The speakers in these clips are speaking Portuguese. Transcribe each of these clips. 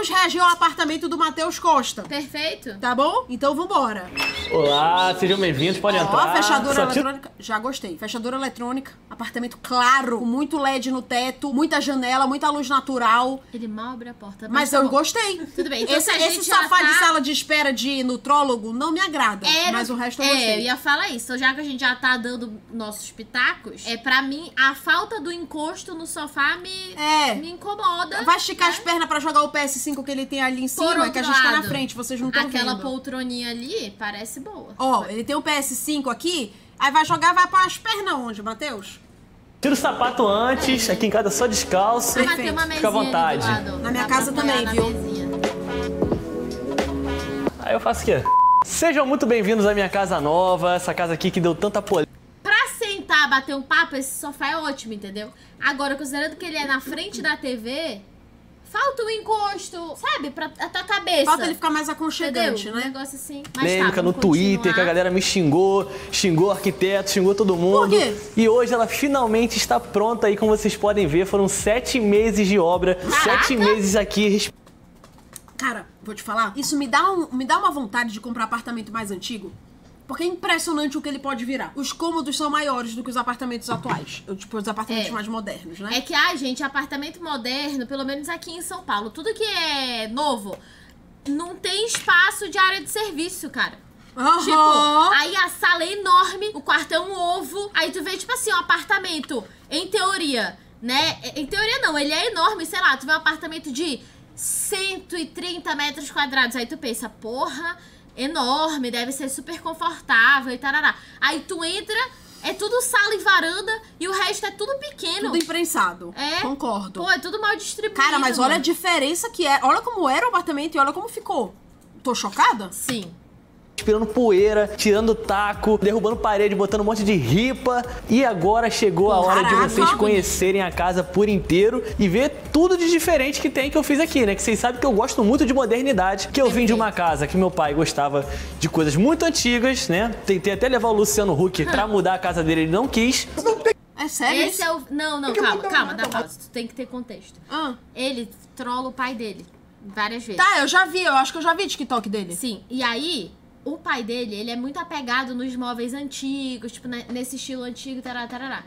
Vamos reagir ao apartamento do Matheus Costa. Perfeito. Tá bom? Então vambora. Olá, sejam bem-vindos, podem Ó, entrar. fechadura Só eletrônica. Já gostei. Fechadura eletrônica. Apartamento claro. Com muito LED no teto. Muita janela, muita luz natural. Ele mal abre a porta. Mas tá eu bom. gostei. Tudo bem, então esse esse já de tá- sala de espera de nutrólogo não me agrada. Era- Mas o resto eu é, gostei. eu ia falar isso. Já que a gente já tá dando nossos pitacos, é pra mim, a falta do encosto no sofá me, É. me incomoda. Vai esticar né? as pernas pra jogar o PS5 que ele tem ali em Por cima, outro que a gente tá na lado, frente, vocês não estão Aquela vendo. poltroninha ali parece boa. Ó, ele tem o PS5 aqui, aí vai jogar, vai pôr as pernas onde, Matheus? Tira o sapato antes, aqui em casa só descalço. Ah, mas tem uma mesinha Fica à vontade. ali do lado. Na minha casa também, viu? mesinha. Aí eu faço o quê? Sejam muito bem-vindos à minha casa nova, essa casa aqui que deu tanta polêmica. Pra sentar, bater um papo, esse sofá é ótimo, entendeu? Agora, considerando que ele é na frente da TV, falta um encosto, sabe? Pra a tua cabeça. Falta ele ficar mais Entendeu? aconchegante, Um né? negócio assim. Mas tá, no Twitter, continuar. que a galera me xingou, xingou o arquiteto, xingou todo mundo. Por quê? E hoje ela finalmente está pronta aí, como vocês podem ver. Foram sete meses de obra, sete meses aqui Cara, vou te falar, isso me dá, um, me dá uma vontade de comprar apartamento mais antigo. Porque é impressionante o que ele pode virar. Os cômodos são maiores do que os apartamentos atuais. Eu, tipo, os apartamentos É. mais modernos, né? É que, ai, gente, apartamento moderno, pelo menos aqui em São Paulo, tudo que é novo, não tem espaço de área de serviço, cara. Aham. Tipo, aí a sala é enorme, o quarto é um ovo. Aí tu vê, tipo assim, um apartamento, em teoria, né? Em teoria não, ele é enorme, sei lá, tu vê um apartamento de 130 metros quadrados. Aí tu pensa, porra, enorme, deve ser super confortável e tarará. Aí tu entra, é tudo sala e varanda e o resto é tudo pequeno. Tudo imprensado. É. Concordo. Pô, é tudo mal distribuído. Cara, mas olha a mano. diferença que é. Olha como era o apartamento e olha como ficou. Tô chocada? Sim. Respirando poeira, tirando taco, derrubando parede, botando um monte de ripa. E agora chegou a hora de vocês conhecerem a casa por inteiro e ver tudo de diferente que tem que eu fiz aqui, né? Que vocês sabem que eu gosto muito de modernidade. Que eu vim de uma casa que meu pai gostava de coisas muito antigas, né? Tentei até levar o Luciano Huck pra mudar a casa dele, ele não quis. É sério? Esse isso? é o. Não, não, calma, calma, dá pausa. Tu tem que ter contexto. Ah. Ele trola o pai dele várias vezes. Tá, eu já vi, eu acho que eu já vi TikTok dele. Sim, e aí, o pai dele, ele é muito apegado nos móveis antigos, tipo, né, nesse estilo antigo, tarará, tarará.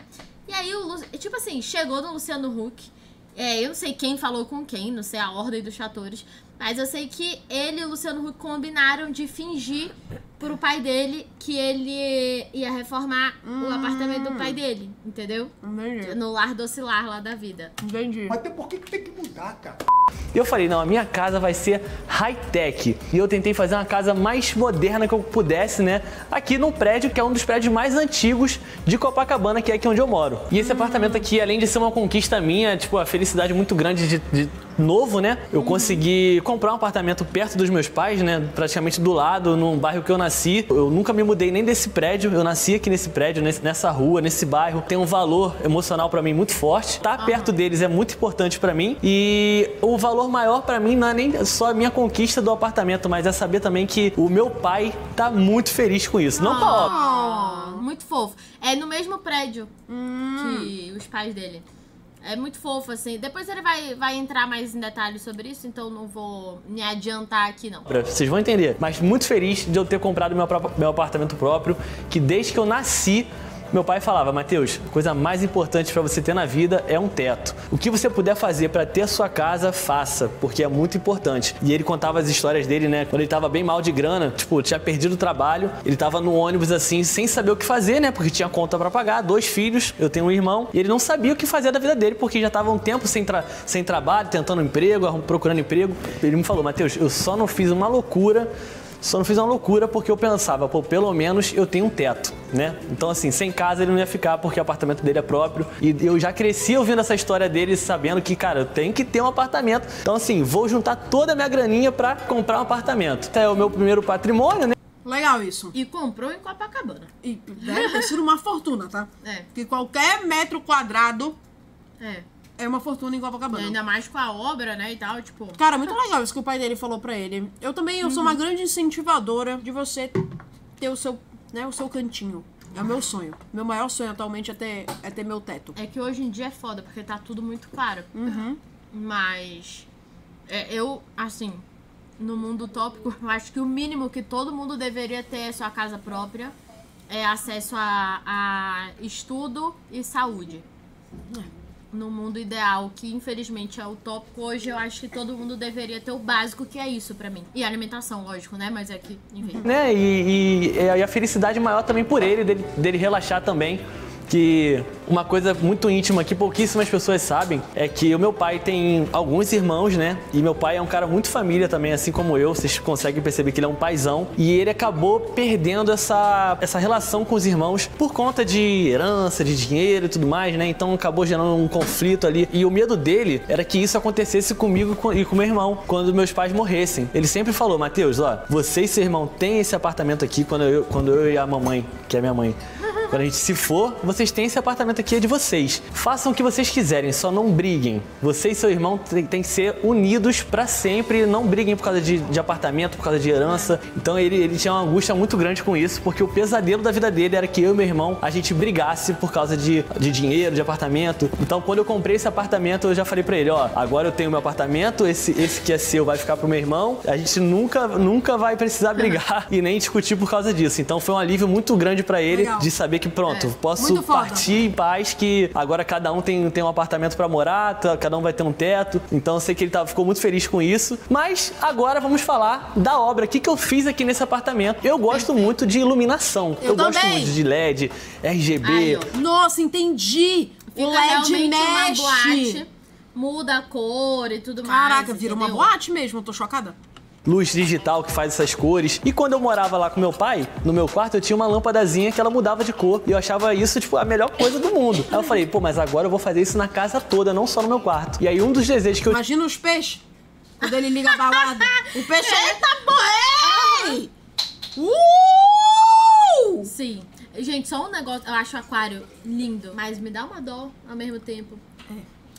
E aí, o tipo assim, chegou no Luciano Huck, é, eu não sei quem falou com quem, não sei a ordem dos fatores, mas eu sei que ele e o Luciano Huck combinaram de fingir pro pai dele que ele ia reformar o apartamento do pai dele, entendeu? Entendi. No lar docilar lá da vida. Entendi. Mas por que, que tem que mudar, cara? E eu falei, não, a minha casa vai ser high-tech. E eu tentei fazer uma casa mais moderna que eu pudesse, né? Aqui num prédio que é um dos prédios mais antigos de Copacabana, que é aqui onde eu moro. E esse apartamento aqui, além de ser uma conquista minha, tipo, a felicidade muito grande de, de novo, né? Eu consegui comprar um apartamento perto dos meus pais, né? Praticamente do lado, num bairro que eu nasci. Eu nunca me mudei nem desse prédio. Eu nasci aqui nesse prédio, nessa rua, nesse bairro. Tem um valor emocional pra mim muito forte. Estar perto deles é muito importante pra mim. E o valor maior pra mim não é nem só a minha conquista do apartamento, mas é saber também que o meu pai tá muito feliz com isso. Não tá óbvio. Muito fofo. É no mesmo prédio Hum. que os pais dele. É muito fofo, assim. Depois ele vai, vai entrar mais em detalhes sobre isso, então não vou me adiantar aqui, não. Vocês vão entender. Mas muito feliz de eu ter comprado meu, meu apartamento próprio, que desde que eu nasci, meu pai falava, Matheus, a coisa mais importante pra você ter na vida é um teto. O que você puder fazer pra ter sua casa, faça, porque é muito importante. E ele contava as histórias dele, né? Quando ele tava bem mal de grana, tipo, tinha perdido o trabalho, ele tava no ônibus assim, sem saber o que fazer, né? Porque tinha conta pra pagar, dois filhos, eu tenho um irmão, e ele não sabia o que fazer da vida dele, porque já tava um tempo sem, tra- sem trabalho, tentando emprego, procurando emprego. Ele me falou, Matheus, eu só não fiz uma loucura só não fiz uma loucura porque eu pensava, pô, pelo menos eu tenho um teto, né? Então, assim, sem casa ele não ia ficar porque o apartamento dele é próprio. E eu já cresci ouvindo essa história dele, sabendo que, cara, eu tenho que ter um apartamento. Então, assim, vou juntar toda a minha graninha pra comprar um apartamento. É o meu primeiro patrimônio, né? Legal isso. E comprou em Copacabana. E deve ter sido uma fortuna, tá? É. Que qualquer metro quadrado É. é uma fortuna em E Copacabana. ainda mais com a obra, né, e tal, tipo... Cara, muito legal isso que o pai dele falou pra ele. Eu também eu sou uma grande incentivadora de você ter o seu, né, o seu cantinho. É o meu sonho. Meu maior sonho atualmente é ter, é ter meu teto. É que hoje em dia é foda, porque tá tudo muito caro. Uhum. Mas... É, eu, assim, no mundo utópico, eu acho que o mínimo que todo mundo deveria ter é sua casa própria. É acesso a, a estudo e saúde. No mundo ideal, que infelizmente é utópico, hoje eu acho que todo mundo deveria ter o básico, que é isso pra mim. E alimentação, lógico, né? Mas é que, enfim. né? E, e- e a felicidade maior também por ele, dele, dele relaxar também. Que uma coisa muito íntima que pouquíssimas pessoas sabem é que o meu pai tem alguns irmãos, né? E meu pai é um cara muito família também, assim como eu. Vocês conseguem perceber que ele é um paizão. E ele acabou perdendo essa, essa relação com os irmãos por conta de herança, de dinheiro e tudo mais, né? Então acabou gerando um conflito ali. E o medo dele era que isso acontecesse comigo com- e com meu irmão quando meus pais morressem. Ele sempre falou, Matheus, ó, você e seu irmão têm esse apartamento aqui quando eu, quando eu e a mamãe, que é minha mãe, quando a gente se for, vocês têm esse apartamento aqui é de vocês. Façam o que vocês quiserem, só não briguem. Você e seu irmão têm que ser unidos pra sempre, não briguem por causa de, de apartamento, por causa de herança. Então ele, ele tinha uma angústia muito grande com isso, porque o pesadelo da vida dele era que eu e meu irmão a gente brigasse por causa de, de dinheiro, de apartamento. Então quando eu comprei esse apartamento, eu já falei pra ele, ó, agora eu tenho meu apartamento, esse, esse que é seu vai ficar pro meu irmão. A gente nunca, nunca vai precisar brigar e nem discutir por causa disso. Então foi um alívio muito grande pra ele Legal. de saber que pronto, É, posso partir em paz, que agora cada um tem, tem um apartamento pra morar, tá- cada um vai ter um teto. Então eu sei que ele tá, ficou muito feliz com isso. Mas agora vamos falar da obra. O que, que eu fiz aqui nesse apartamento? Eu gosto muito de iluminação. Eu gosto também. muito de LED, RGB. Ó. Nossa, entendi. Fica o LED mexe. uma boate, muda a cor e tudo mais. Caraca, vira uma entendeu? boate mesmo, eu tô chocada. Luz digital que faz essas cores. E quando eu morava lá com meu pai, no meu quarto, eu tinha uma lâmpadazinha que ela mudava de cor. E eu achava isso, tipo, a melhor coisa do mundo. Aí eu falei, pô, mas agora eu vou fazer isso na casa toda, não só no meu quarto. E aí um dos desejos que eu Imagina os peixes. Quando ele liga a balada. O peixe é. Eita, Ei! Uh! Sim. Gente, só um negócio, eu acho o aquário lindo, mas me dá uma dó ao mesmo tempo. É.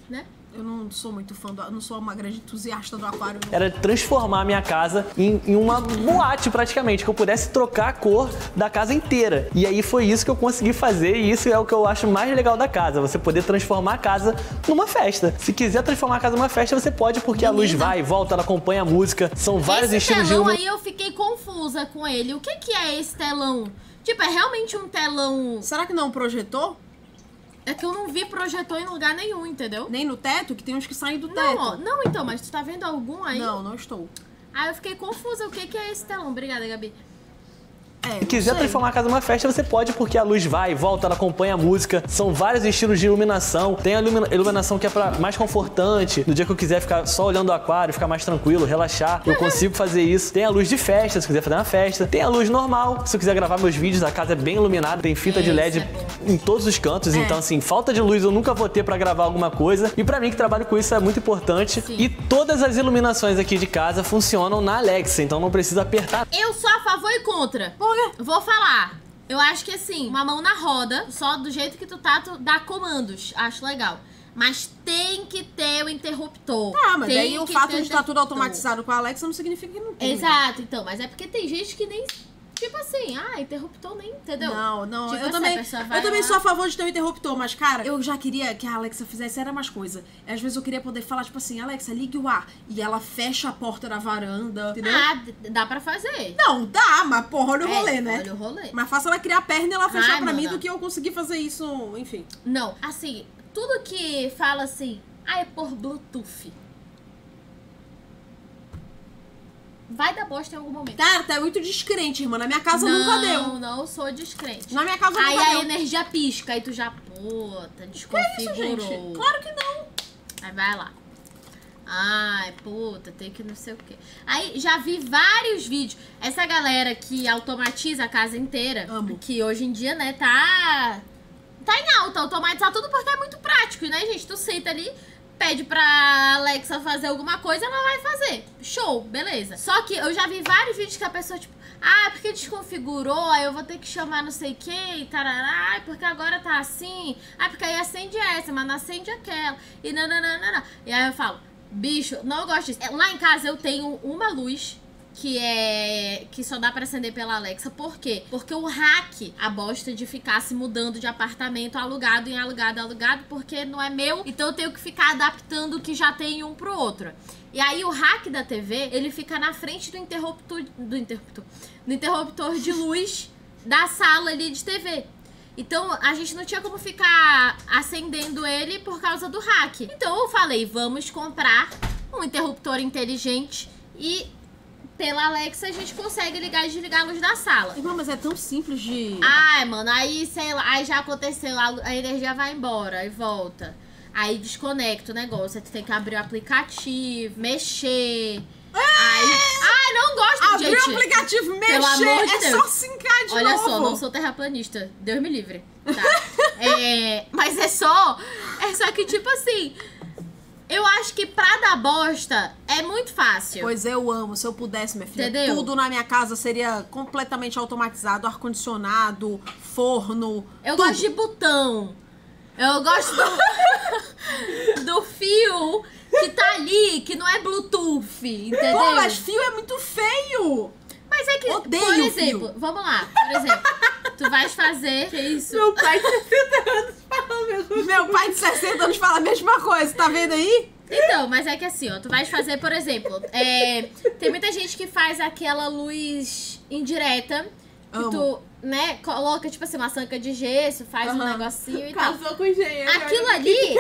Né? Eu não sou muito fã do. Não sou uma grande entusiasta do aquário. não. era transformar a minha casa em, em uma boate praticamente, que eu pudesse trocar a cor da casa inteira. E aí foi isso que eu consegui fazer e isso é o que eu acho mais legal da casa, você poder transformar a casa numa festa. Se quiser transformar a casa numa festa, você pode porque a luz Menina. vai e volta, ela acompanha a música, são vários esse estilos de telão ilumi- aí eu fiquei confusa com ele. O que que é esse telão? Tipo, é realmente um telão... Será que não é um projetor? É que eu não vi projetor em lugar nenhum, entendeu? Nem no teto? Que tem uns que saem do Não, teto. ó, não, então, mas tu tá vendo algum aí? Não, não estou. Aí eu fiquei confusa. O que que é esse telão? Obrigada, Gabi. É, Se quiser transformar a casa numa festa, você pode, porque a luz vai e volta, ela acompanha a música. São vários estilos de iluminação. Tem a ilumina- iluminação que é pra mais confortante. No dia que eu quiser ficar só olhando o aquário, ficar mais tranquilo, relaxar, eu consigo fazer isso. Tem a luz de festa, se quiser fazer uma festa. Tem a luz normal, se eu quiser gravar meus vídeos, a casa é bem iluminada, tem fita de LED é em todos os cantos. Então, assim, falta de luz eu nunca vou ter pra gravar alguma coisa. E pra mim que trabalho com isso é muito importante. Sim. E todas as iluminações aqui de casa funcionam na Alexa, então não precisa apertar Eu sou a favor e contra. Por Vou falar. Eu acho que assim, uma mão na roda, só do jeito que tu tá, tu dá comandos. Acho legal. Mas tem que ter o interruptor. Ah, mas Tem aí o fato de estar tudo interruptor. automatizado com a Alexa não significa que não tem. Exato, então. Mas é porque tem gente que nem. Tipo assim, ah, interruptor nem, entendeu? Não, não, Tipo eu assim, também, eu também lá- sou a favor de ter um interruptor, mas cara, eu já queria que a Alexa fizesse era mais coisa. Às vezes eu queria poder falar tipo assim, Alexa, ligue o ar e ela fecha a porta da varanda, entendeu? Ah, dá pra fazer. Não, dá, mas porra, olha o É, rolê, né? olha o rolê. Mais fácil ela criar a perna e ela fechar Ai, pra mim dá. do que eu conseguir fazer isso, enfim. Não, assim, tudo que fala assim, ah, é por Bluetooth. Vai dar bosta em algum momento. Cara, tá muito descrente, irmã. Na minha casa nunca deu. Não, não sou descrente. Na minha casa Aí nunca a deu. energia pisca, aí tu já, puta, Que isso, desconfigurou. gente? Claro que não. Aí vai lá. Ai, puta, tem que não sei o quê. Aí já vi vários vídeos. Essa galera que automatiza a casa inteira, Amo. que hoje em dia, né, tá. Tá em alta, automatizar tudo porque é muito prático, né, gente? Tu senta ali, pede pra Alexa fazer alguma coisa, ela vai fazer. Show, beleza. Só que eu já vi vários vídeos que a pessoa, tipo, ah, porque desconfigurou, aí eu vou ter que chamar não sei quem, tarará, porque agora tá assim, ah, porque aí acende essa, mas não acende aquela, e nananana. E aí eu falo, bicho, não gosto disso. É, Lá em casa eu tenho uma luz que é que só dá pra acender pela Alexa. Por quê? Porque o hack, a bosta de ficar se mudando de apartamento alugado em alugado, alugado, porque não é meu, então eu tenho que ficar adaptando o que já tem um pro outro. E aí o hack da TV, ele fica na frente do interruptor do interruptor, do interruptor de luz da sala ali de TV. Então a gente não tinha como ficar acendendo ele por causa do hack. Então eu falei, vamos comprar um interruptor inteligente e pela Alexa a gente consegue ligar e desligar a luz da sala. Irmão, mas é tão simples de. Ai, mano, aí sei lá, aí já aconteceu, a, a energia vai embora e volta. Aí desconecta o negócio, aí tu tem que abrir o aplicativo, mexer. Aí, ai, não gosto, Abrir gente. o aplicativo, mexer, pelo amor de é Deus. só sincar de Olha novo. só, não sou terraplanista. Deus me livre. Tá? É, mas é só. É só que, tipo assim. Eu acho que pra dar bosta é muito fácil. Pois eu amo, se eu pudesse, minha filha. Entendeu? Tudo na minha casa seria completamente automatizado, ar-condicionado, forno. Eu tudo. gosto de botão. Eu gosto do, do fio que tá ali, que não é Bluetooth, entendeu? Pô, mas fio é muito feio! Mas é que, Odeio por fio. exemplo, vamos lá, por exemplo, tu vais fazer. Que isso? Meu pai de 60 anos fala a mesma coisa. Meu pai de 60 anos fala a mesma coisa, tá vendo aí? Então, mas é que assim, ó, tu vais fazer, por exemplo, é, tem muita gente que faz aquela luz indireta, que Amo. tu, né, coloca, tipo assim, uma sanca de gesso, faz um Aham. negocinho e tal. Casou com engenheiro. Aquilo ali,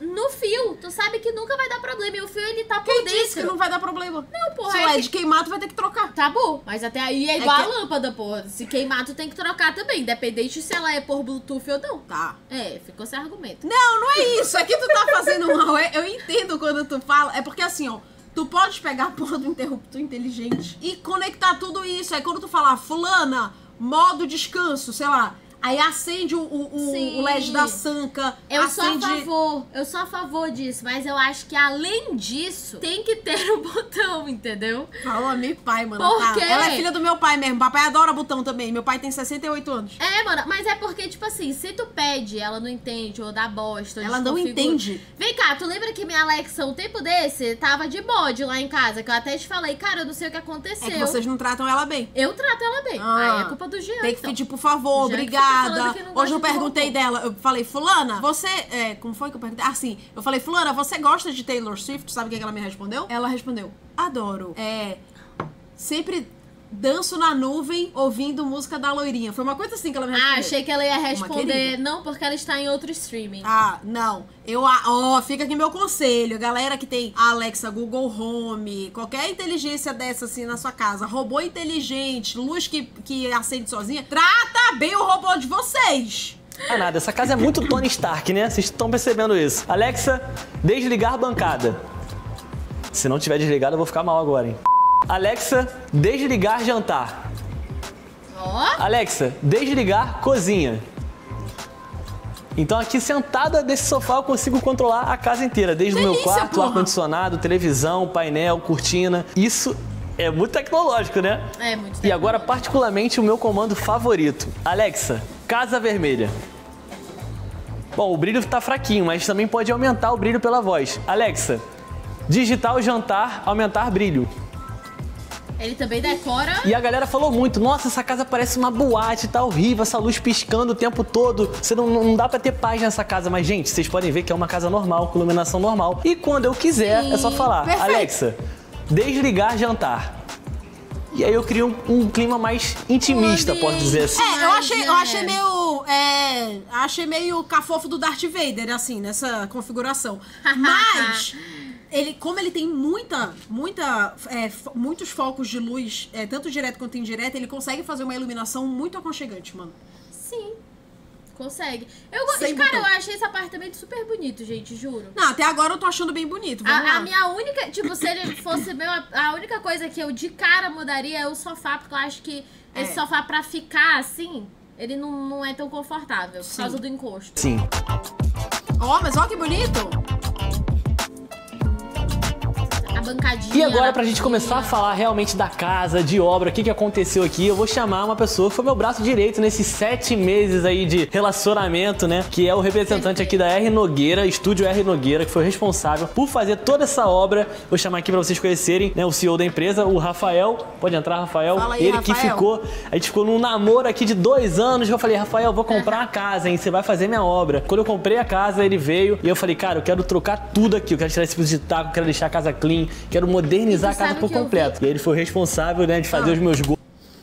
no fio, tu sabe que nunca vai dar problema. E o fio, ele tá por Quem dentro. disse que não vai dar problema? Não, porra, Se é o que- LED queimar, tu vai ter que trocar. Tá bom, mas até aí é igual que- a lâmpada, porra. Se queimar, tu tem que trocar também, independente se ela é por Bluetooth ou não. Tá. É, ficou sem argumento. Não, não é isso. É que tu tá fazendo mal. É- Eu entendo quando tu fala. É porque assim, ó. Tu pode pegar a porra do interruptor inteligente e conectar tudo isso. Aí quando tu falar, fulana, modo descanso, sei lá. Aí acende o, o, o- LED da sanca. Eu sou a acende... favor, eu sou a favor disso, mas eu acho que além disso, tem que ter o botão, entendeu? Fala meu pai, mano. Por tá? quê? Ela é filha do meu pai mesmo. Papai adora botão também. Meu pai tem 68 anos. É, mano, mas é porque, tipo assim, se tu pede, ela não entende, ou dá bosta, Ela não entende. Vem cá, tu lembra que minha Alexa, um tempo desse, tava de bode lá em casa, que eu até te falei, cara, eu não sei o que aconteceu. É que vocês não tratam ela bem. Eu trato ela bem. Ah. Aí é culpa do Jean, Tem que então. pedir, por favor, Já Hoje eu de perguntei robô. dela, eu falei, fulana, você. É, como foi que eu perguntei? Ah, sim. Eu falei, fulana, você gosta de Taylor Swift? Sabe o que ela me respondeu? Ela respondeu, adoro. É. Sempre danço na nuvem ouvindo música da loirinha. Foi uma coisa assim que ela me respondeu. Ah, achei que ela ia responder, não, porque ela está em outro streaming. Ah, não. Eu, ah, ó, fica aqui meu conselho. Galera que tem Alexa, Google Home, qualquer inteligência dessa assim na sua casa, robô inteligente, luz que, que acende sozinha, trata bem o robô de vocês. É nada, essa casa é muito Tony Stark, né? Vocês estão percebendo isso. Alexa, desligar bancada. Se não tiver desligado, eu vou ficar mal agora, hein? Alexa, desligar jantar. Ó, Alexa, desligar cozinha. Então aqui sentada desse sofá eu consigo controlar a casa inteira, desde o meu Delícia, quarto, ar-condicionado, televisão, painel, cortina. Isso é muito tecnológico, né? é muito E agora, particularmente, o meu comando favorito. Alexa, casa vermelha. Bom, o brilho tá fraquinho, mas também pode aumentar o brilho pela voz. Alexa, digitar o jantar, aumentar brilho. Ele também decora. E a galera falou muito, nossa, essa casa parece uma boate, tá horrível, essa luz piscando o tempo todo. Você não, não dá pra ter paz nessa casa. Mas, gente, vocês podem ver que é uma casa normal, com iluminação normal. E quando eu quiser, é só falar, perfeito. Alexa, desligar jantar. E aí eu crio um, um clima mais intimista, posso dizer assim. É, eu achei, eu achei meio. É, achei meio cafofo do Darth Vader, assim, nessa configuração. Mas. Ele, como ele tem muita, muita, é, muitos focos de luz, é, tanto direto quanto indireto, ele consegue fazer uma iluminação muito aconchegante, mano. Sim. Consegue. Eu gosto. Cara, botão. eu achei esse apartamento super bonito, gente, juro. Não, até agora eu tô achando bem bonito. Vamos lá. A, a minha única, tipo, se ele fosse meu, a única coisa que eu de cara mudaria é o sofá, porque eu acho que esse É. sofá pra ficar assim, ele não, não é tão confortável por Sim. causa do encosto. Sim. Ó, mas ó que bonito. Bancadinha. E agora, pra gente começar a falar realmente da casa, de obra, o que, que aconteceu aqui, eu vou chamar uma pessoa que foi meu braço direito nesses sete meses aí de relacionamento, né? Que é o representante aqui da R Nogueira, Estúdio R Nogueira, que foi responsável por fazer toda essa obra. Vou chamar aqui pra vocês conhecerem, né? O CEO da empresa, o Rafael. Pode entrar, Rafael. Fala aí, Ele que Rafael. ficou. A gente ficou num namoro aqui de dois anos. que Eu falei, Rafael, vou comprar uma casa, hein? Você vai fazer minha obra. Quando eu comprei a casa, ele veio e eu falei, cara, eu quero trocar tudo aqui. Eu quero tirar esse piso de taco, quero deixar a casa clean, quero modernizar a casa por completo. E ele foi responsável, né, de fazer Ah. os meus gols.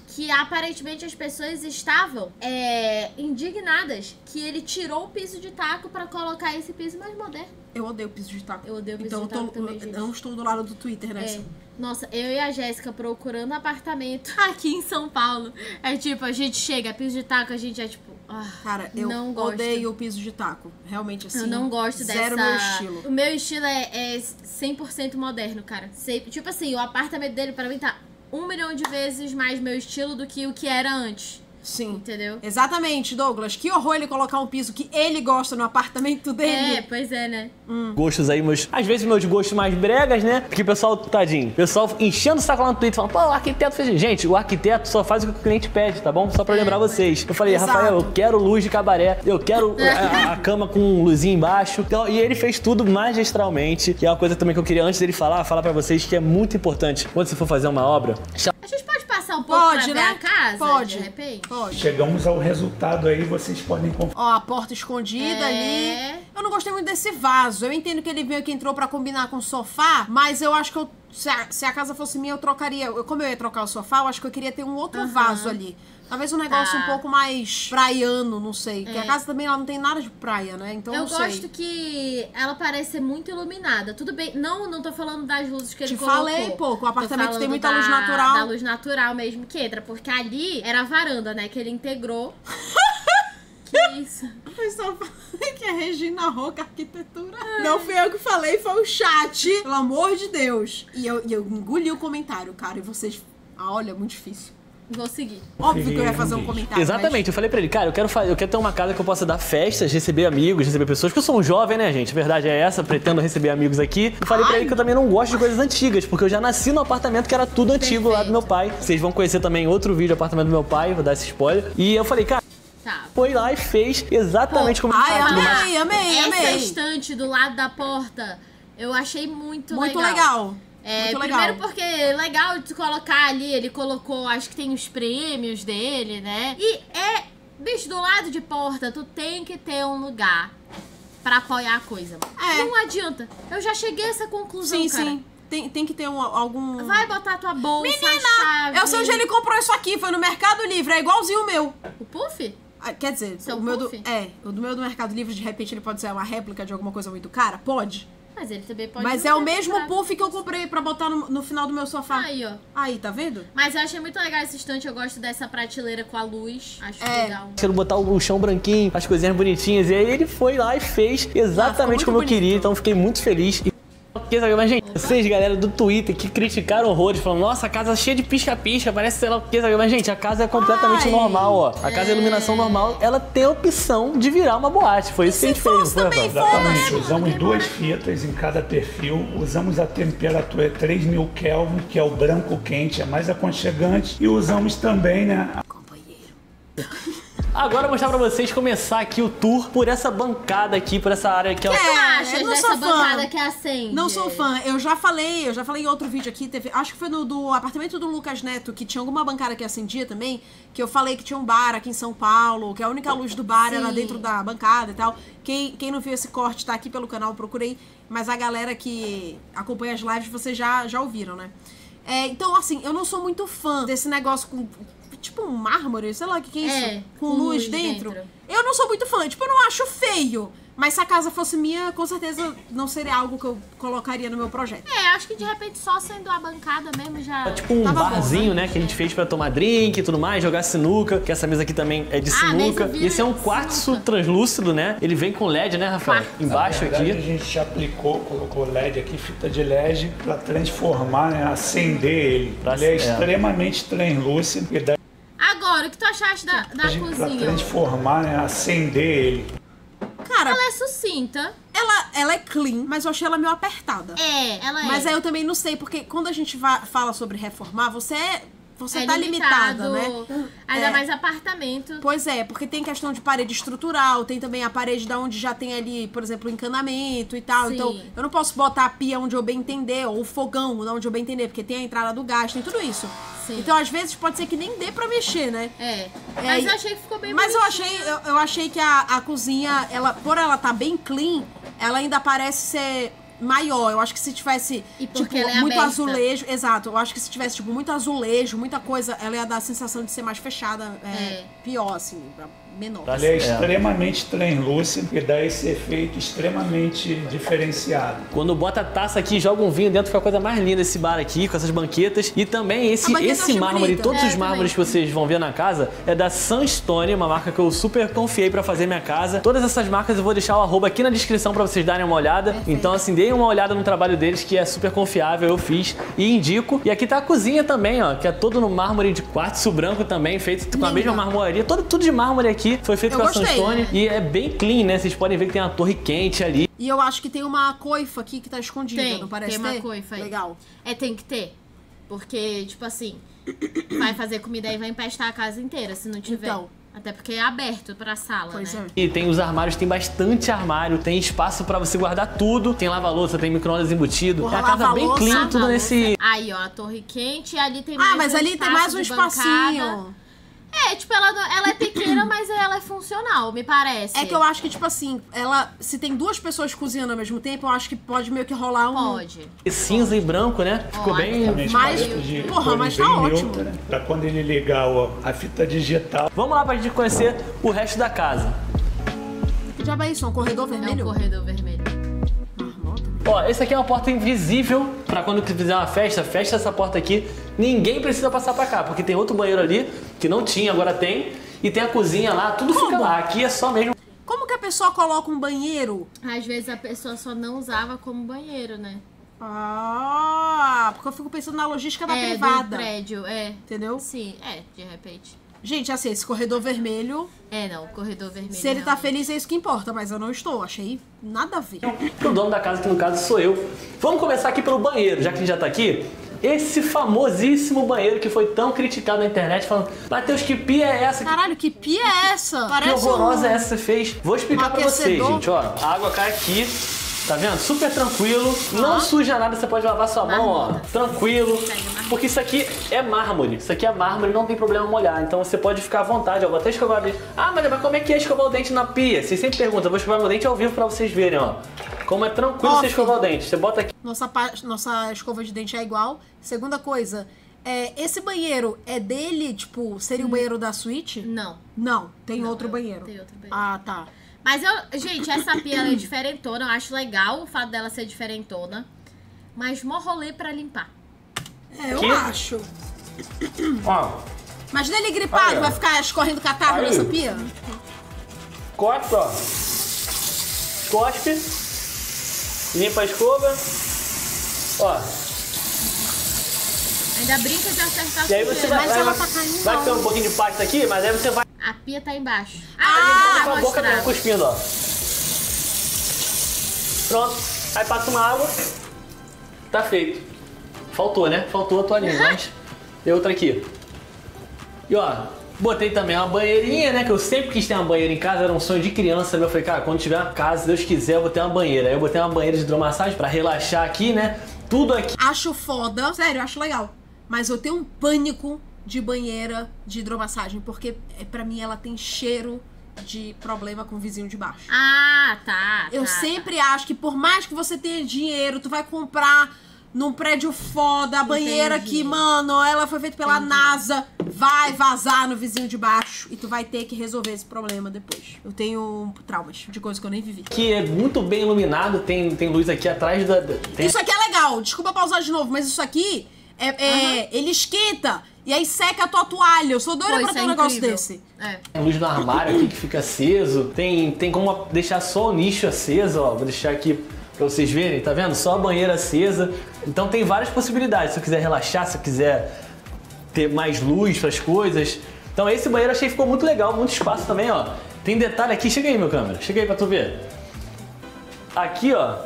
que aparentemente as pessoas estavam é, indignadas que ele tirou o piso de taco pra colocar esse piso mais moderno. Eu odeio piso de taco. Eu odeio piso então, de taco eu tô, também, eu não estou do lado do Twitter, né? É. Nossa, eu e a Jéssica procurando apartamento aqui em São Paulo. É tipo, a gente chega, piso de taco, a gente é tipo. Ah, Cara, eu não gosto. odeio o piso de taco. Realmente, assim. Eu não gosto zero dessa. meu estilo. O meu estilo é, é 100% moderno, cara. Tipo assim, o apartamento dele pra mim tá um milhão de vezes mais meu estilo do que o que era antes. Sim. Entendeu? Exatamente, Douglas. Que horror ele colocar um piso que ele gosta no apartamento É, dele. pois é, né? Gostos aí, meus. Às vezes meus gostos mais bregas, né? Porque o pessoal, tadinho, o pessoal enchendo o saco lá no Twitter, falando, pô, o arquiteto fez. Gente, o arquiteto só faz o que o cliente pede, tá bom? Só pra lembrar vocês. Eu falei, Exato. Rafael, eu quero luz de cabaré, eu quero a, a cama com luzinha embaixo. Então, e ele fez tudo magistralmente, que é uma coisa também que eu queria, antes dele falar, falar pra vocês que é muito importante. Quando você for fazer uma obra, A gente pode passar um pouco Pode, pra né? ver a casa? Pode. De repente? Pode. Chegamos ao resultado aí, vocês podem conferir. Ó, a porta escondida É. ali. Eu não gostei muito desse vaso. Eu entendo que ele veio que entrou pra combinar com o sofá, mas eu acho que eu, se, a, se a casa fosse minha, eu trocaria. Eu, como eu ia trocar o sofá, eu acho que eu queria ter um outro Aham. vaso ali. Talvez um negócio Tá. um pouco mais praiano, não sei. Porque É. a casa também ela não tem nada de praia, né? Então Eu não gosto sei. que ela parece ser muito iluminada. Tudo bem, não, não tô falando das luzes que ele Te colocou. falei, pô, que o apartamento tem muita da- luz natural. Da luz natural mesmo que entra, porque ali era a varanda, né, que ele integrou. que isso? Foi só falei que é Regina Roca Arquitetura. Não fui eu que falei, foi o chat. Pelo amor de Deus. E eu, e eu engoli o comentário, cara. E vocês. Ah, olha, muito difícil. Vou seguir. Óbvio que eu ia fazer um comentário. Exatamente, eu falei pra ele, cara, eu quero, eu quero ter uma casa que eu possa dar festas, receber amigos, receber pessoas, porque eu sou um jovem, né, gente? A verdade é essa, pretendo receber amigos aqui. Eu falei pra ele que eu também não gosto de coisas antigas, porque eu já nasci no apartamento que era tudo antigo lá do meu pai. Vocês vão conhecer também outro vídeo do apartamento do meu pai, vou dar esse spoiler. E eu falei, cara, Tá. foi lá e fez exatamente como Ai, mais. amei, amei, Essa amei. estante do lado da porta, eu achei muito, Muito legal. legal. É, muito legal. primeiro porque é legal de colocar ali, ele colocou, acho que tem os prêmios dele, né? E é, bicho, do lado de porta, tu tem que ter um lugar pra apoiar a coisa. É. Não adianta. Eu já cheguei a essa conclusão, Sim, cara. sim. Tem, tem que ter um, algum. Vai botar tua bolsa, Menina, eu sei onde ele comprou isso aqui, foi no Mercado Livre, é igualzinho o meu. O puff? Ah, Quer dizer, Seu o meu do, puff? é, o do meu do Mercado Livre, de repente, ele pode ser uma réplica de alguma coisa muito cara? Pode. Mas ele também pode Mas é o mesmo comprado. puff que eu comprei pra botar no, no final do meu sofá. Aí, ó. Aí, tá vendo? Mas eu achei muito legal esse estante, eu gosto dessa prateleira com a luz. Acho É. legal. Quero botar o chão branquinho, as coisinhas bonitinhas. E aí ele foi lá e fez exatamente muito como eu bonito. queria, então fiquei muito feliz. E... Mas, gente, vocês, galera do Twitter, que criticaram horrores, falando, nossa, a casa é cheia de pisca-pisca, parece sei lá o que, sabe? mas, gente, a casa é completamente Ai. normal, ó. A casa é iluminação normal, ela tem a opção de virar uma boate. Foi isso que a gente fez, foi, Rafael? Exatamente, usamos duas fitas em cada perfil, usamos a temperatura 3000 Kelvin, que é o branco quente, é mais aconchegante, e usamos também, né, Companheiro. Agora eu vou mostrar pra vocês começar aqui o tour por essa bancada aqui, por essa área que é É, achas eu não dessa sou fã. bancada que acende? Não sou fã. Eu já falei, eu já falei em outro vídeo aqui, teve, acho que foi no do apartamento do Lucas Neto, que tinha alguma bancada que acendia também, que eu falei que tinha um bar aqui em São Paulo, que a única luz do bar era Sim. dentro da bancada e tal. Quem, quem não viu esse corte tá aqui pelo canal, procurei. Mas a galera que acompanha as lives, vocês já, já ouviram, né? É, então, assim, eu não sou muito fã desse negócio com. Tipo um mármore, sei lá o que, que é isso. É, com, com luz, luz dentro. dentro. Eu não sou muito fã. Tipo, eu não acho feio. Mas se a casa fosse minha, com certeza não seria algo que eu colocaria no meu projeto. É, acho que de repente só sendo a bancada mesmo já. Tipo um Tava bom, barzinho, né? Que a gente fez pra tomar drink e tudo mais, jogar sinuca, que essa mesa aqui também é de Ah, sinuca. E esse é um quartzo sinuca. translúcido, né? Ele vem com LED, né, Rafael? Quartzo. Embaixo Na verdade, aqui. a gente aplicou, colocou LED aqui, fita de LED, para transformar, né, acender ele. Pra- ele é, é. extremamente translúcido e dá o que tu achaste da, da para cozinha? transformar, né, acender ele. Cara, Ela é sucinta. ela ela é clean, mas eu achei ela meio apertada. É, ela é. Mas aí eu também não sei, porque quando a gente fala sobre reformar, você é. Você é tá limitado, limitada, né? Ainda É. mais apartamento. Pois é, porque tem questão de parede estrutural, tem também a parede da onde já tem ali, por exemplo, o encanamento e tal. Sim. Então, eu não posso botar a pia onde eu bem entender, ou o fogão onde eu bem entender, porque tem a entrada do gás, tem tudo isso. Sim. Então, às vezes, pode ser que nem dê pra mexer, né? É. Mas e- eu achei que ficou bem Mas eu achei, eu, eu achei que a, a cozinha, ela, por ela tá bem clean, ela ainda parece ser maior. Eu acho que se tivesse, tipo, é muito azulejo. Exato, eu acho que se tivesse, tipo, muito azulejo, muita coisa, ela ia dar a sensação de ser mais fechada, é, É. pior, assim, menor. Ele é extremamente translúcido e dá esse efeito extremamente diferenciado. Quando bota a taça aqui e joga um vinho dentro, fica a coisa mais linda esse bar aqui, com essas banquetas. E também esse, eu esse mármore, bonita. todos É, os mármores que vocês vão ver na casa, é da Sunstone, uma marca que eu super confiei pra fazer minha casa. Todas essas marcas eu vou deixar o arroba aqui na descrição pra vocês darem uma olhada. Então, assim, deem uma olhada no trabalho deles, que é super confiável, eu fiz e indico. E aqui tá a cozinha também, ó, que é todo no mármore de quartzo branco também, feito com a mesma marmoraria. Todo, tudo de mármore aqui foi feito Eu com a gostei. Sunstone. E é bem clean, né? Vocês podem ver que tem uma torre quente ali. E eu acho que tem uma coifa aqui que tá escondida, Tem, não parece tem uma ter? coifa aí. Legal. É, tem que ter. Porque, tipo assim, vai fazer comida e vai empestar a casa inteira, se não tiver. Então. Até porque é aberto pra sala, Pois né? é. E tem os armários, tem bastante armário, tem espaço pra você guardar tudo. Tem lava-louça, tem micro-ondas embutido. Porra, é a casa bem clean, tudo nesse. Aí, ó, a torre quente e ali tem mais Ah, mas um ali tem mais um de bancada. É, tipo, ela, ela é pequena, mas ela é funcional, me parece. É que eu acho que, tipo assim, ela. Se tem duas pessoas cozinhando ao mesmo tempo, eu acho que pode meio que rolar um. Pode. cinza e branco, né? Ficou bem. Mas- de porra, mas tá ótimo. neutra, Pra quando ele ligar ó, a fita digital, Vamos lá pra gente conhecer o resto da casa. Que diabo é isso? Um corredor É um vermelho? corredor vermelho. Ó, esse aqui é uma porta invisível pra quando você fizer uma festa, fecha essa porta aqui. Ninguém precisa passar pra cá, porque tem outro banheiro ali que não tinha, agora tem. E tem a cozinha lá, tudo fica Como? lá. Aqui é só mesmo. Como que a pessoa coloca um banheiro? Às vezes a pessoa só não usava como banheiro, né? Ah, porque eu fico pensando na logística da é, do privada. prédio, é. Entendeu? Sim, é, de repente. Gente, assim, esse corredor vermelho, É, não, corredor vermelho. se ele tá realmente. feliz, é isso que importa, mas eu não estou. Achei nada a ver. pro dono da casa, que no caso sou eu. Vamos começar aqui pelo banheiro, já que a gente já tá aqui. Esse famosíssimo banheiro que foi tão criticado na internet, falando: Matheus, que pia é essa? Que Caralho, que pia é essa? Parece horrorosa um... é essa que você fez? Vou explicar Um pra vocês, gente. Ó, a água cai aqui. Tá vendo? Super tranquilo, não Ó. suja nada, você pode lavar sua mão, ó. Tranquilo. Marmota. Porque isso aqui é mármore. Isso aqui é mármore, não tem problema molhar. Então você pode ficar à vontade, ó. Vou até escovar o dente. Ah, mas mas como é que é escovar o dente na pia? Vocês sempre perguntam, eu vou escovar meu dente ao vivo pra vocês verem, ó. Como é tranquilo Ó, você escovar o dente. Você bota aqui. Nossa, pa- nossa escova de dente é igual. Segunda coisa, é, esse banheiro é dele, tipo, seria o banheiro da suíte? Não. Não, tem Não, outro eu- banheiro. tem outro banheiro. Ah, tá. Mas eu, gente, essa pia é diferentona. Eu acho legal o fato dela ser diferentona. Mas mó rolê pra limpar. É, eu Aqui? acho. Ó, Imagina ele gripado, Aí, vai ficar escorrendo catarro nessa pia? cospe, ó. Cospe. Limpa a escova. Ó, Ainda brinca de acertar e aí você vai, Mas vai, ela vai, tá caindo, vai ficando um pouquinho de pasta aqui, mas aí você vai A pia tá embaixo. Ah, com a boca tá cuspindo, ó. Pronto. Aí passa uma água. Tá feito. Faltou, né? Faltou a toalhinha, mas tem outra aqui. E ó, botei também uma banheirinha, né? Que eu sempre quis ter uma banheira em casa, era um sonho de criança. meu. Eu falei, cara, quando tiver uma casa, se Deus quiser, eu vou ter uma banheira. Aí eu botei uma banheira de hidromassagem pra relaxar aqui, né? Tudo aqui. Acho foda. Sério, acho legal. Mas eu tenho um pânico de banheira de hidromassagem, porque é, pra mim ela tem cheiro de problema com o vizinho de baixo. Ah, tá. Eu tá, sempre acho que por mais que você tenha dinheiro, tu vai comprar num prédio foda, a banheira Entendi. que, mano, ela foi feita pela NASA, vai vazar no vizinho de baixo e tu vai ter que resolver esse problema depois. Eu tenho traumas de coisas que eu nem vivi. Que é muito bem iluminado, tem, tem luz aqui atrás da. tem Isso aqui é legal, desculpa pausar de novo, mas isso aqui é, é- ele esquenta e aí seca a tua toalha. Eu sou doida Pô, pra ter é um negócio incrível. desse. É. Tem luz no armário aqui que fica aceso. Tem, tem como deixar só o nicho aceso, ó. Vou deixar aqui pra vocês verem, tá vendo? Só a banheira acesa. Então tem várias possibilidades. Se eu quiser relaxar, se eu quiser ter mais luz para as coisas. Então esse banheiro eu achei que ficou muito legal, muito espaço também, ó. Tem detalhe aqui, chega aí meu câmera, chega aí pra tu ver. Aqui, ó,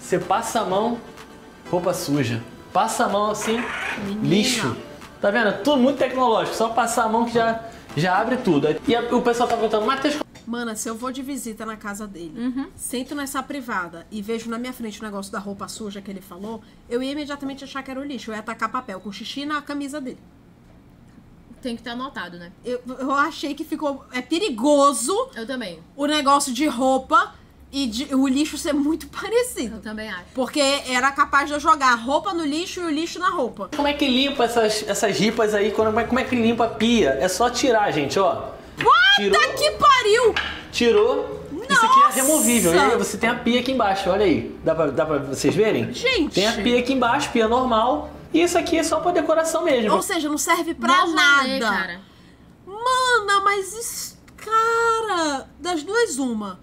você passa a mão, roupa suja. Passa a mão assim, lixo. Tá vendo? Tudo muito tecnológico. Só passar a mão que já, já abre tudo. E a- o pessoal tá perguntando, Matheus, Mana, se eu vou de visita na casa dele, Uhum. sento nessa privada e vejo na minha frente o negócio da roupa suja que ele falou, eu ia imediatamente achar que era o lixo. Eu ia atacar papel com xixi na camisa dele. Tem que ter anotado, né? Eu, eu achei que ficou. É perigoso Eu também. o negócio de roupa e de- o lixo ser muito Eu parecido. também acho. Porque era capaz de eu jogar a roupa no lixo e o lixo na roupa. como é que limpa essas, essas ripas aí? Como é, como é que limpa a pia? É só tirar, gente, ó. Tirou, Puta que pariu! tirou. Isso aqui é Nossa! removível. E aí você tem a pia aqui embaixo, olha aí. Dá pra, dá pra vocês verem? Gente! Tem a pia aqui embaixo, pia normal. E isso aqui é só pra decoração mesmo. Ou seja, não serve pra rolê, nada. cara. Mana, mas isso. Cara, das duas, uma.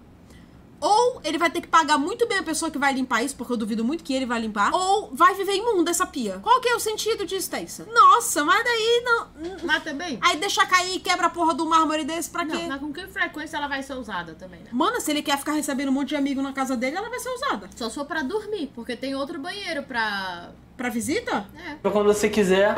Ou ele vai ter que pagar muito bem a pessoa que vai limpar isso, porque eu duvido muito que ele vai limpar. Ou vai viver imundo essa pia. Qual que é o sentido disso, Thaisa? Nossa, mas daí não. Mas também. Aí deixa cair e quebra a porra do mármore desse pra quê? Não, mas com que frequência ela vai ser usada também, né? Mana, se ele quer ficar recebendo um monte de amigo na casa dele, ela vai ser usada. Só se for pra dormir, porque tem outro banheiro pra. Pra visita? É. Pra quando você quiser,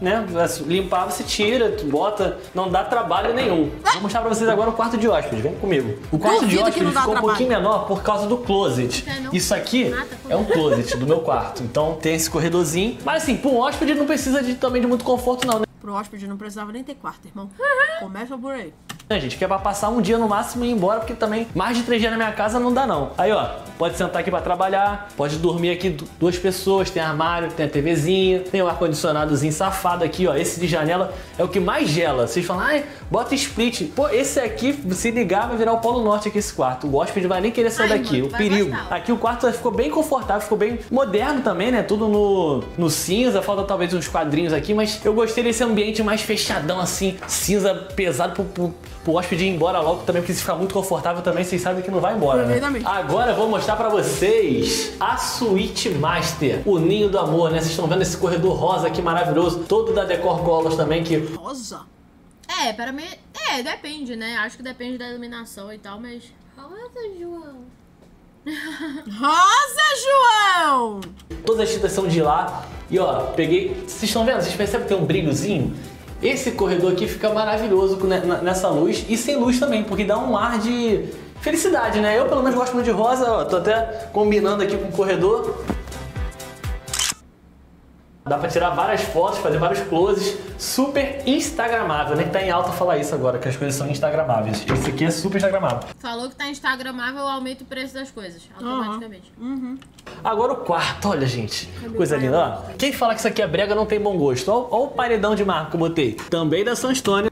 né, limpar, você tira, tu bota, não dá trabalho nenhum. Vou mostrar pra vocês agora o quarto de hóspede, vem comigo. O quarto de Duvido que hóspede ficou um trabalho. pouquinho menor por causa do closet. Não quer, não? Isso aqui Ah, é um closet do meu quarto, então tem esse corredorzinho. Mas assim, um hóspede não precisa de, também de muito conforto não, né? Pro hóspede não precisava nem ter quarto, irmão. Começa por aí. Né, gente, que é pra passar um dia no máximo e ir embora, porque também mais de três dias na minha casa não dá não. Aí, ó, pode sentar aqui pra trabalhar, pode dormir aqui du- duas pessoas, tem armário, tem a TVzinha, tem o ar-condicionadozinho safado aqui, ó. Esse de janela é o que mais gela. Vocês falam, ai, bota split. Pô, esse aqui, se ligar, vai virar o Polo Norte aqui esse quarto. O hóspede vai nem querer sair Ai, daqui, mano, o perigo. gostar. Aqui o quarto ficou bem confortável, ficou bem moderno também, né? Tudo no, no cinza, falta talvez uns quadrinhos aqui, mas eu gostei desse ambiente mais fechadão, assim, cinza pesado pro, pro, pro hóspede ir embora logo também, porque se ficar muito confortável também, vocês sabem que não vai embora, né? Agora eu vou mostrar pra vocês a Suite Master, o ninho do amor, né? Vocês estão vendo esse corredor rosa aqui maravilhoso, todo da Decor Golos também, que Rosa? É, para mim. É, depende, né? Acho que depende da iluminação e tal, mas. Rosa, João. Rosa, João! Todas as tintas são de lá. E ó, peguei. Vocês estão vendo? Vocês percebem que tem um brilhozinho? Esse corredor aqui fica maravilhoso nessa luz e sem luz também, porque dá um ar de felicidade, né? Eu pelo menos gosto muito de rosa, ó, tô até combinando aqui com o corredor. Dá pra tirar várias fotos, fazer vários closes, super instagramável, né? Que tá em alta falar isso agora, que as coisas são instagramáveis. Esse aqui é super instagramável. Falou que tá instagramável, aumenta o preço das coisas. Automaticamente. Agora o quarto, olha gente, coisa linda. Ó. Quem fala que isso aqui é brega não tem bom gosto. Olha, olha o paredão de mármore que eu botei. Também da Sunstone.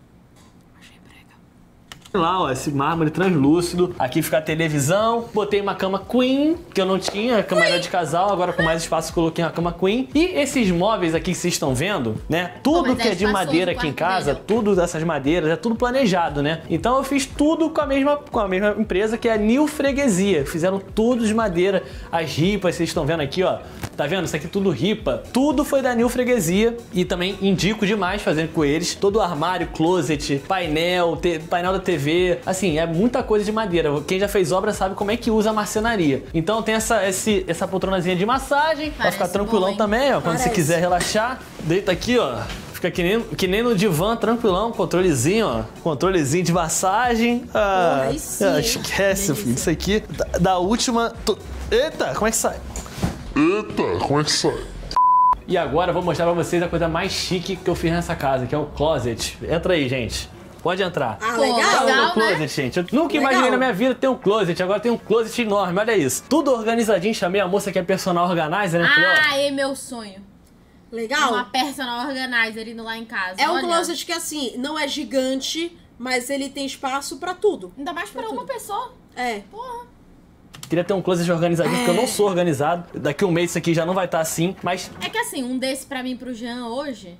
Lá, ó, esse mármore translúcido. Aqui fica a televisão. Botei uma cama queen, que eu não tinha. A cama era de casal, agora com mais espaço coloquei uma cama queen. E esses móveis aqui que vocês estão vendo, né? Tudo que é é de madeira aqui em casa, dele. tudo dessas madeiras, é tudo planejado, né? Então eu fiz tudo com a mesma, com a mesma empresa que é a New Freguesia. Fizeram tudo de madeira. As ripas, vocês estão vendo aqui, ó. Tá vendo? Isso aqui tudo ripa. Tudo foi da New Freguesia. E também indico demais fazer com eles. Todo o armário, closet, painel, painel da TV. Assim, é muita coisa de madeira. Quem já fez obra sabe como é que usa a marcenaria. Então tem essa, esse, essa poltronazinha de massagem. pra Parece ficar tranquilão bom, também, ó. Quando você quiser relaxar, deita aqui, ó. Fica que nem, que nem no divã, tranquilão, controlezinho, ó. Controlezinho de massagem. Ah, Porra, sim, ah, hein? esquece, filho. Isso aqui, da, da última. to- Eita, como é que sai? Eita, como é que sai? E agora eu vou mostrar pra vocês a coisa mais chique que eu fiz nessa casa, que é o closet. Entra aí, gente. Pode entrar. Ah, legal. Olha o legal. meu closet, né? gente. Eu nunca Legal. imaginei na minha vida ter um closet. Agora tem um closet enorme, olha isso. Tudo organizadinho. Chamei a moça que é personal organizer, né? Ah, é meu sonho. Legal. Uma personal organizer indo lá em casa. É um Olha. closet que, assim, não é gigante, mas ele tem espaço pra tudo. Ainda mais pra uma pessoa. É. Porra. queria ter um closet organizadinho, porque eu não sou organizado. Daqui um mês isso aqui já não vai estar assim, mas É que assim, um desse pra mim e pro Jean hoje.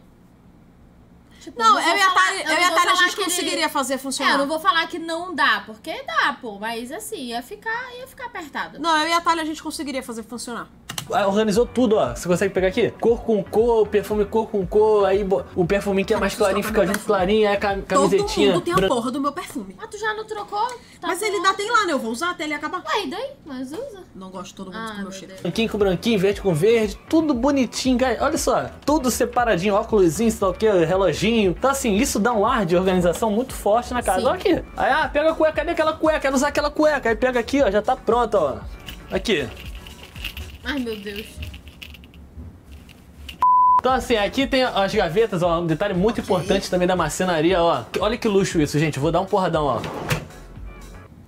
Tipo, Não, eu e a eu e a Thalia a falar gente que ele- conseguiria fazer É, funcionar. eu não vou falar que não dá, porque dá, pô. Mas assim, ia ficar, ia ficar apertado. Não, eu e a Thalia a gente conseguiria fazer funcionar. Ah, organizou tudo, ó. Você consegue pegar aqui? Cor com cor, perfume cor com cor, aí bo- o perfuminho que é Cara, mais clarinho fica junto clarinho, aí a cam- camisetinha. Todo mundo tem a branca. porra do meu perfume. Mas tu já não trocou? Tá Mas ele ainda tem lá, né? Eu vou usar até ele acabar. Ué, e daí? Mas usa. Não gosto de todo mundo Ah, com meu meu cheiro. Deus. Branquinho com branquinho, verde com verde, tudo bonitinho, guys. Olha só, tudo separadinho, óculosinho, sei lá o que, reloginho. Então, assim, isso dá um ar de organização muito forte na casa. Sim. Olha aqui. Aí, ah, pega a cueca, cadê aquela cueca? Quero usar aquela cueca. Aí pega aqui, ó, já tá pronta, ó. Aqui. Ai, meu Deus. Então, assim, aqui tem as gavetas, ó, um detalhe muito importante também da marcenaria, ó. Olha que luxo isso, gente. Vou dar um porradão, ó.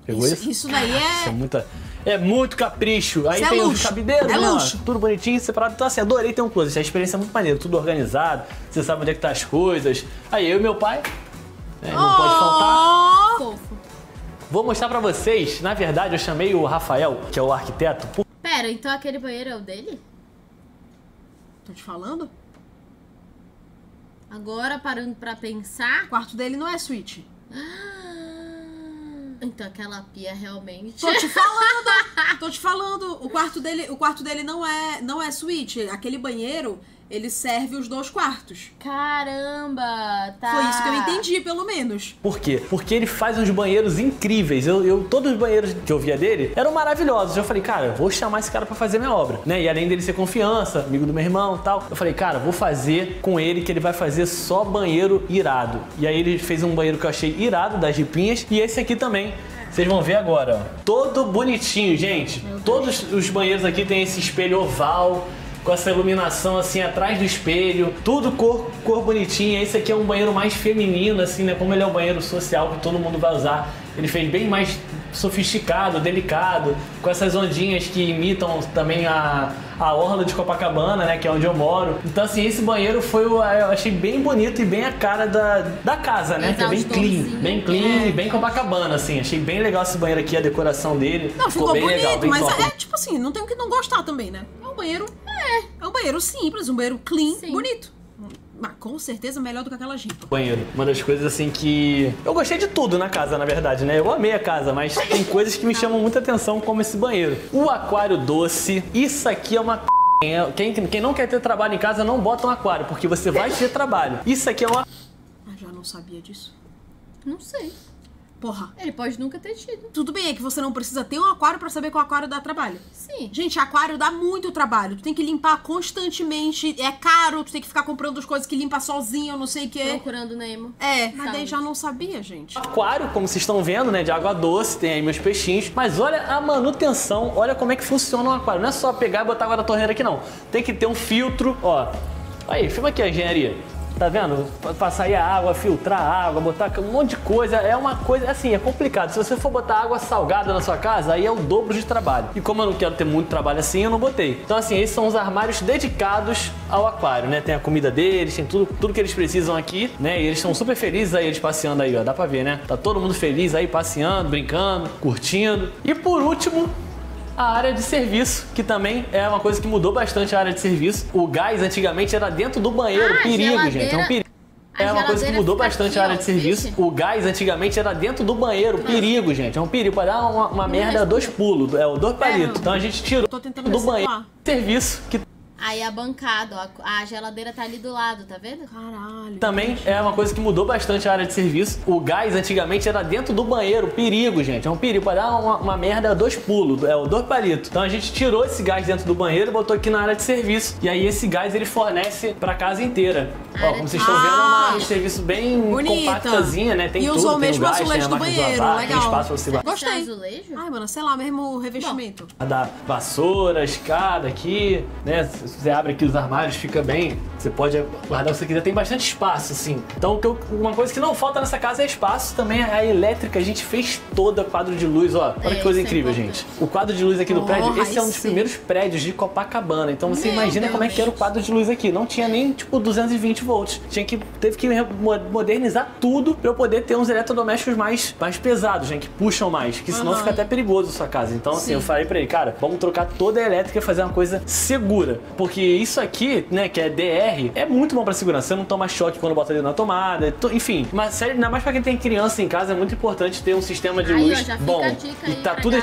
Pegou isso? Isso, isso daí Isso é é. muita. É muito capricho. Aí Isso é tem os luxo. cabideiros, É né, luxo. tudo bonitinho, separado. Então, assim, adorei ter um closet. A experiência é muito maneira, tudo organizado. Você sabe onde é que tá as coisas. Aí eu e meu pai. né, não pode faltar. Oh! Fofo. Vou mostrar pra vocês. Na verdade, eu chamei o Rafael, que é o arquiteto. Pera, então aquele banheiro é o dele? Tô te falando? Agora, parando pra pensar. O quarto dele não é suíte. Então aquela pia realmente. Tô te falando! Tô te falando. O quarto dele, o quarto dele não é, não é suíte. Aquele banheiro, ele serve os dois quartos. Caramba! Tá. Foi isso que eu entendi, pelo menos. Por quê? Porque ele faz uns banheiros incríveis. Eu, eu- todos os banheiros que eu via dele eram maravilhosos. Eu falei, cara, eu vou chamar esse cara pra fazer minha obra, né? E além dele ser confiança, amigo do meu irmão, e tal. Eu falei, cara, vou fazer com ele que ele vai fazer só banheiro irado. E aí ele fez um banheiro que eu achei irado das ripinhas e esse aqui também. Vocês vão ver agora, ó. Todo bonitinho, gente. Todos os banheiros aqui tem esse espelho oval com essa iluminação assim atrás do espelho, tudo cor, cor bonitinha. Esse aqui é um banheiro mais feminino, assim, né? Como ele é um banheiro social que todo mundo vai usar, ele fez bem mais sofisticado, delicado, com essas ondinhas que imitam também a, a orla de Copacabana, né? Que é onde eu moro. Então, assim, esse banheiro foi, o- eu achei bem bonito e bem a cara da, da casa, né? Que é bem clean, bem clean e bem Copacabana, assim. Achei bem legal esse banheiro aqui, a decoração dele. Não, ficou, bem bonito, legal, bem mas top. é tipo assim, não tem o que não gostar também, né? É um banheiro. É. É um banheiro simples, um banheiro clean, Sim. bonito. Mas com certeza melhor do que aquela jipa. banheiro. Uma das coisas assim que. Eu gostei de tudo na casa, na verdade, né? Eu amei a casa, mas tem coisas que me chamam muita atenção, como esse banheiro. O aquário doce, isso aqui é uma. É, Quem, quem não quer ter trabalho em casa, não bota um aquário, porque você vai ter trabalho. Isso aqui é uma. Ah, já não sabia disso. Não sei. Porra. Ele pode nunca ter tido. Tudo bem, é que você não precisa ter um aquário pra saber que o aquário dá trabalho. Sim. Gente, aquário dá muito trabalho. Tu tem que limpar constantemente. É caro, tu tem que ficar comprando as coisas que limpa sozinho, não sei o quê. Procurando Nemo. É, mas daí já não sabia, gente. Aquário, como vocês estão vendo, né? De água doce, tem aí meus peixinhos. Mas olha a manutenção, olha como é que funciona um aquário. Não é só pegar e botar água na torneira aqui, não. Tem que ter um filtro, ó. Aí, filma aqui a engenharia. Tá vendo? Pra sair a água, filtrar a água, botar um monte de coisa. É uma coisa, assim, é complicado. Se você for botar água salgada na sua casa, aí é o dobro de trabalho. E como eu não quero ter muito trabalho assim, eu não botei. Então, assim, esses são os armários dedicados ao aquário, né? Tem a comida deles, tem tudo, tudo que eles precisam aqui, né? E eles estão super felizes aí, eles passeando aí, ó. Dá pra ver, né? Tá todo mundo feliz aí, passeando, brincando, curtindo. E por último, a área de serviço, que também é uma coisa que mudou bastante a área de serviço. O gás antigamente era dentro do banheiro, Ah, perigo, geladeira- gente, é um perigo. a É uma coisa que mudou bastante aqui, a área de serviço. vixe. O gás antigamente era dentro do banheiro, perigo, gente. É um perigo. Pode dar uma, uma merda, dois pulos, é o dois palitos. Então a gente tirou do banheiro serviço, que Aí a bancada, ó, a geladeira tá ali do lado, tá vendo? Caralho. Também é uma coisa que mudou bastante a área de serviço. O gás antigamente era dentro do banheiro, perigo, gente. É um perigo. Pode dar uma, uma merda, dois pulos, é o dois palitos. Então a gente tirou esse gás dentro do banheiro e botou aqui na área de serviço. E aí esse gás ele fornece pra casa inteira. Ó, como vocês estão vendo, é uma área de serviço bem Bonita. compactazinha, né? Tem e tudo, usou tem mesmo o gás, azulejo tem a do banheiro. lavar, tem legal. espaço pra você Esse Gostei. azulejo? Ai, mano, sei lá, mesmo revestimento. da vassoura, escada aqui, né? Se você abre aqui os armários, fica bem. Você pode guardar o que você quiser, tem bastante espaço, assim. Então, eu- uma coisa que não falta nessa casa é espaço. Também a elétrica, a gente fez toda quadro de luz, ó. Olha É, que coisa isso é incrível, importante. gente. O quadro de luz aqui no Oh, prédio, esse é um dos sim. primeiros prédios de Copacabana. Então, você Meu imagina Deus. como é que era o quadro de luz aqui. Não tinha nem, tipo, 220 volts. Tinha que, teve que mo- modernizar tudo pra eu poder ter uns eletrodomésticos mais, mais pesados, né? Que puxam mais. Que senão Aham. fica até perigoso a sua casa. Então, assim, Sim. eu falei pra ele, cara, vamos trocar toda a elétrica e fazer uma coisa segura. Porque isso aqui, né, que é DR, é muito bom pra segurança. Você não toma choque quando bota ele na tomada. to- Enfim, mas sério, ainda mais pra quem tem criança em casa, é muito importante ter um sistema de Aí, ó, luz fica bom. e tá tudo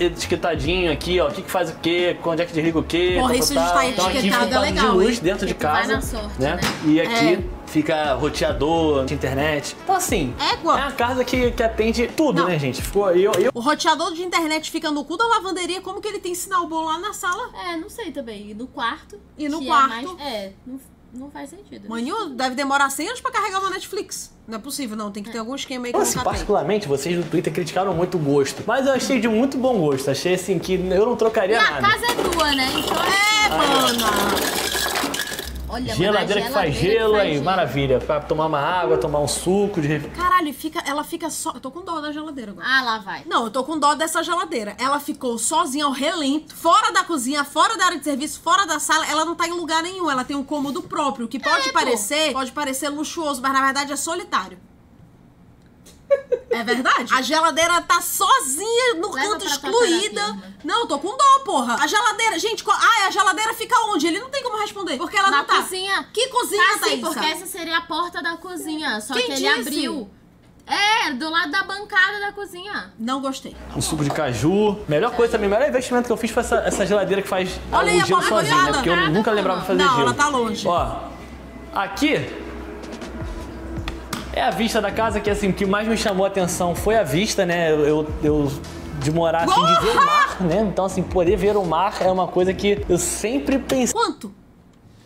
etiquetadinho aqui, ó. O que, que faz o quê, onde é que desliga o quê. Porra, tá, isso tá, tá. tá Então aqui etiquetado fica é um legal, de luz hein? dentro de Porque tu vai casa. na sorte, né? né? E aqui É. fica roteador, de internet. Então assim, Égua. é uma casa que, que atende tudo, Não. né, gente? Ficou, eu, eu O roteador de internet fica no cu da lavanderia, como que ele tem sinal bom lá na sala? É, não sei também. E no quarto. E no que quarto? É, mais... é não, não faz sentido. Manhã deve demorar 100 anos pra carregar uma Netflix. Não é possível, não. Tem que ter algum esquema aí que Assim, nunca tem. particularmente, vocês no Twitter criticaram muito o gosto. Mas eu achei de muito bom gosto. Achei assim que eu não E trocaria a nada. casa é tua, né? Então, É, mana. Olha, Geladeira que a faz geladeira gelo que faz aí, maravilha. Pra tomar uma água, tomar um suco de ref- Caralho, fica, ela fica só. Eu tô com dó da geladeira agora. Ah, lá vai. Não, eu tô com dó dessa geladeira. Ela ficou sozinha ao relento, fora da cozinha, fora da área de serviço, fora da sala. Ela não tá em lugar nenhum. Ela tem um cômodo próprio, que pode É, pô. parecer, pode parecer luxuoso, mas na verdade é solitário. É verdade? A geladeira tá sozinha no Leva canto excluída. terapia, irmã. não, eu tô com dó, porra. A geladeira, gente, co- ah, a geladeira fica onde? Ele não tem como responder. Porque ela Na não tá. cozinha. Que cozinha, Tá sim, porque essa seria a porta da cozinha. Só Quem que ele disse? abriu. É, do lado da bancada da cozinha. Não gostei. um suco de caju. Melhor coisa também, melhor investimento que eu fiz foi essa, essa geladeira que faz Olha aí o a gelo porta sozinha, né? Porque eu nunca lembrava de fazer Não, gelo. ela tá longe. Ó, aqui é a vista da casa que assim, o que mais me chamou a atenção foi a vista, né? Eu, eu, eu- de morar assim, de ver o mar, né? Então assim, poder ver o mar é uma coisa que eu sempre pensei. Quanto?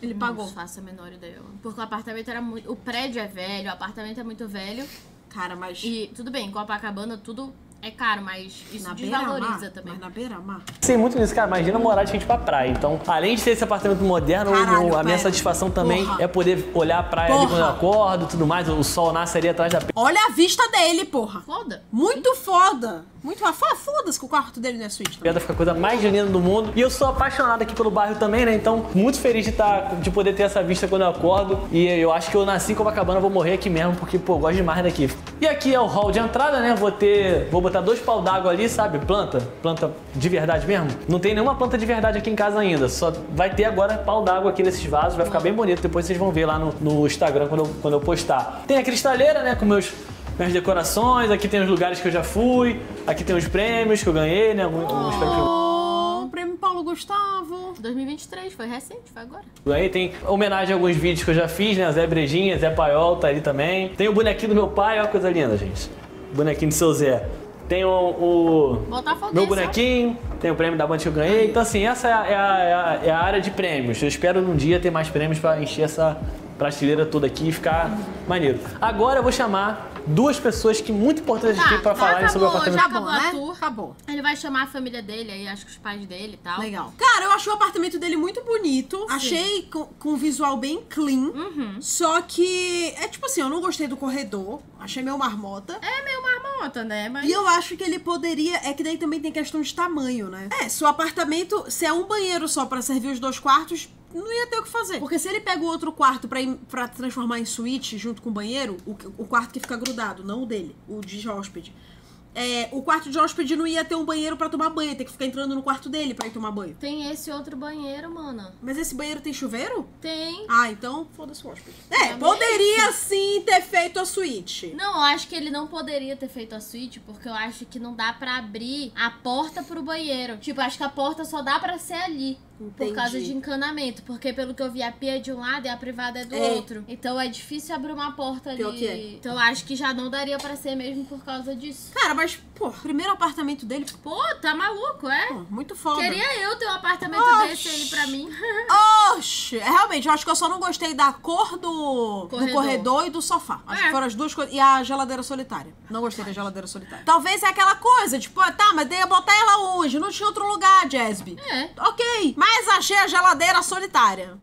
Ele pagou. Não faço a menor ideia. Porque o apartamento era muito. O prédio é velho, o apartamento é muito velho. Cara, mas. E tudo bem, Copacabana tudo é caro, mas isso na desvaloriza também. Mas na beira-mar? Pensei muito nisso, cara. Imagina morar de frente pra praia. Então, além de ter esse apartamento moderno, Caralho, a minha pera. satisfação também Porra. é poder olhar a praia ali Porra. quando eu acordo e tudo mais. O sol nasce ali atrás da Olha a vista dele, porra. Foda. Muito foda. Muito foda. Foda-se que o quarto dele não é suíte. também. pedra fica a coisa mais linda do mundo. E eu sou apaixonado aqui pelo bairro também, né? Então, muito feliz de, tá, de poder ter essa vista quando eu acordo. E eu acho que eu nasci em Copacabana, vou morrer aqui mesmo, porque, pô, eu gosto demais daqui. E aqui é o hall de entrada, né? Vou ter. Vou botar dois pau d'água ali, sabe? Planta. Planta de verdade mesmo. Não tem nenhuma planta de verdade aqui em casa ainda. Só vai ter agora pau d'água aqui nesses vasos. Vai ficar bem bonito. Depois vocês vão ver lá no, no Instagram quando eu, quando eu postar. Tem a cristaleira, né? Com meus. Minhas decorações, aqui tem os lugares que eu já fui, aqui tem os prêmios que eu ganhei, né? Alguns, alguns prêmios que eu Oh, o prêmio Paulo Gustavo. 2023, foi recente, foi agora. Aí tem homenagem a alguns vídeos que eu já fiz, né? Zé Brejinha, Zé Paiol tá ali também. Tem o bonequinho do meu pai, olha que coisa linda, gente. Bonequinho do seu Zé. Tem o, meu bonequinho, tem o prêmio da banda que eu ganhei. Então, assim, essa é a, é a- é a- é área de prêmios. Eu espero um dia ter mais prêmios pra encher essa prateleira toda aqui e ficar maneiro. Agora eu vou chamar duas pessoas que muito importantes aqui Tá, pra já falarem sobre o acabou, apartamento. já Acabou, acabou né? tour. Acabou. Ele vai chamar a família dele, aí acho que os pais dele e tal. Legal. Cara, eu achei o apartamento dele muito bonito. Achei com, com um visual bem clean. Uhum. Só que, é tipo assim, eu não gostei do corredor. Achei meio marmota. É meio marmota, né? Mas. E eu acho que ele poderia. É que daí também tem questão de tamanho, né? É, se o apartamento. Se é um banheiro só pra servir os dois quartos, não ia ter o que fazer. Porque se ele pega o outro quarto pra transformar em suíte junto com o banheiro, o, o quarto que fica grudado, não o dele, o de hóspede. É, o quarto de hóspede não ia ter um banheiro pra tomar banho, ter que ficar entrando no quarto dele pra ir tomar banho. Tem esse outro banheiro, mano. Mas esse banheiro tem chuveiro? Tem. Ah, então foda-se o hóspede. É, Também. poderia sim ter feito a suíte. Não, eu acho que ele não poderia ter feito a suíte, porque eu acho que não dá pra abrir a porta pro banheiro. Tipo, acho que a porta só dá pra ser ali. Entendi. Por causa de encanamento. Porque pelo que eu vi, a pia é de um lado e a privada é do É. outro. Então é difícil abrir uma porta ali. Que é. Então eu acho que já não daria pra ser mesmo por causa disso. Cara, mas, pô, primeiro apartamento dele, Pô, tá maluco, é? pô, muito foda. Queria eu ter um apartamento Oxi. desse aí pra mim. Oxe, é, realmente, eu acho que eu só não gostei da cor do do corredor, Corredor. e do sofá. Acho É. que foram as duas coisas. E a geladeira solitária. Não gostei da geladeira solitária. Talvez é aquela coisa, tipo, ah, tá, mas daí ia botar ela onde? Não tinha outro lugar, Jasby. É. Ok, mas achei a geladeira solitária.